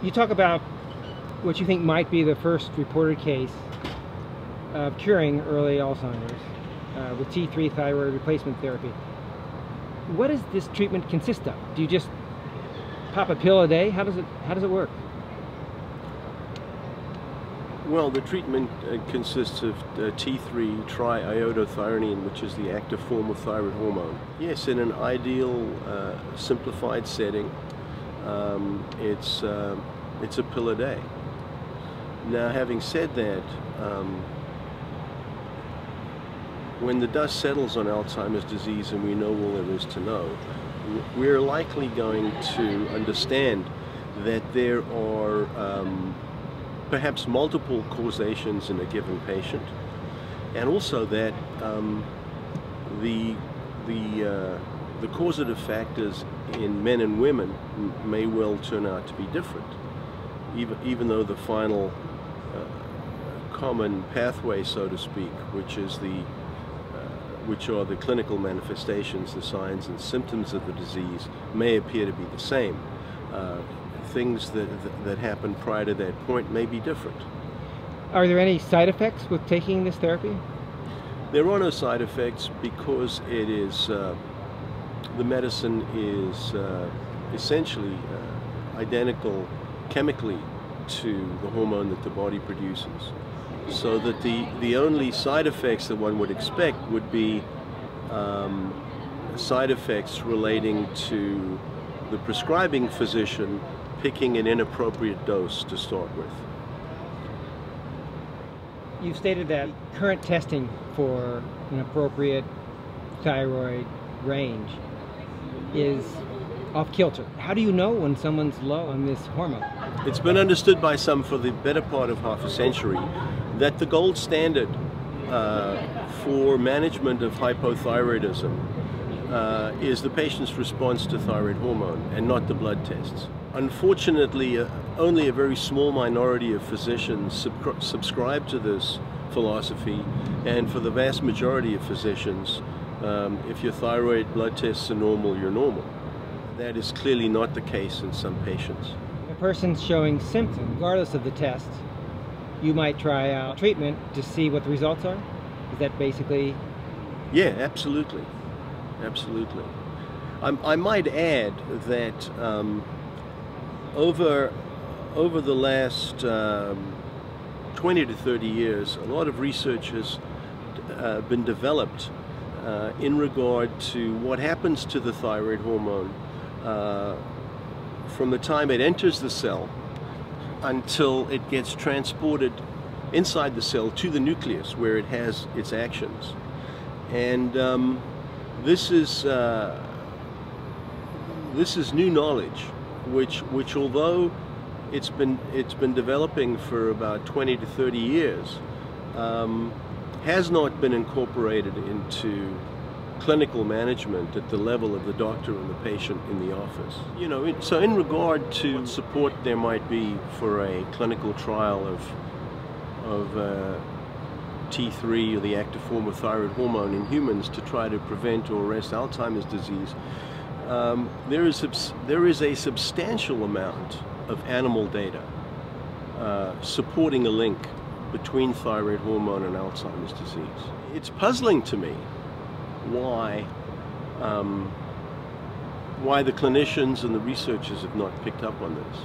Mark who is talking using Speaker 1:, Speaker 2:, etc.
Speaker 1: You talk about what you think might be the first reported case of curing early Alzheimer's uh, with T3 thyroid replacement therapy. What does this treatment consist of? Do you just pop a pill a day? How does it how does it work?
Speaker 2: Well, the treatment uh, consists of uh, T3 triiodothyronine, which is the active form of thyroid hormone. Yes, in an ideal, uh, simplified setting, um, it's, uh, it's a pill a day. Now, having said that, um, when the dust settles on Alzheimer's disease and we know all there is to know, we're likely going to understand that there are um, perhaps multiple causations in a given patient, and also that um, the the uh, the causative factors in men and women may well turn out to be different, even even though the final uh, common pathway, so to speak, which is the uh, which are the clinical manifestations, the signs and symptoms of the disease, may appear to be the same. Uh, things that, that happened prior to that point may be different.
Speaker 1: Are there any side effects with taking this therapy?
Speaker 2: There are no side effects because it is, uh, the medicine is uh, essentially uh, identical chemically to the hormone that the body produces. So that the, the only side effects that one would expect would be um, side effects relating to the prescribing physician picking an inappropriate dose to start with.
Speaker 1: You've stated that current testing for an appropriate thyroid range is off kilter. How do you know when someone's low on this hormone?
Speaker 2: It's been understood by some for the better part of half a century that the gold standard uh, for management of hypothyroidism uh, is the patient's response to thyroid hormone and not the blood tests. Unfortunately, uh, only a very small minority of physicians sub subscribe to this philosophy, and for the vast majority of physicians, um, if your thyroid blood tests are normal, you're normal. That is clearly not the case in some patients.
Speaker 1: If a person's showing symptoms, regardless of the test, you might try out treatment to see what the results are? Is that basically?
Speaker 2: Yeah, absolutely absolutely. I, I might add that um, over over the last um, 20 to 30 years, a lot of research has uh, been developed uh, in regard to what happens to the thyroid hormone uh, from the time it enters the cell until it gets transported inside the cell to the nucleus where it has its actions. And um, this is uh, this is new knowledge, which which although it's been it's been developing for about 20 to 30 years, um, has not been incorporated into clinical management at the level of the doctor and the patient in the office. You know, so in regard to support there might be for a clinical trial of of uh, T3 or the active form of thyroid hormone in humans to try to prevent or arrest Alzheimer's disease, um, there, is there is a substantial amount of animal data uh, supporting a link between thyroid hormone and Alzheimer's disease. It's puzzling to me why um, why the clinicians and the researchers have not picked up on this.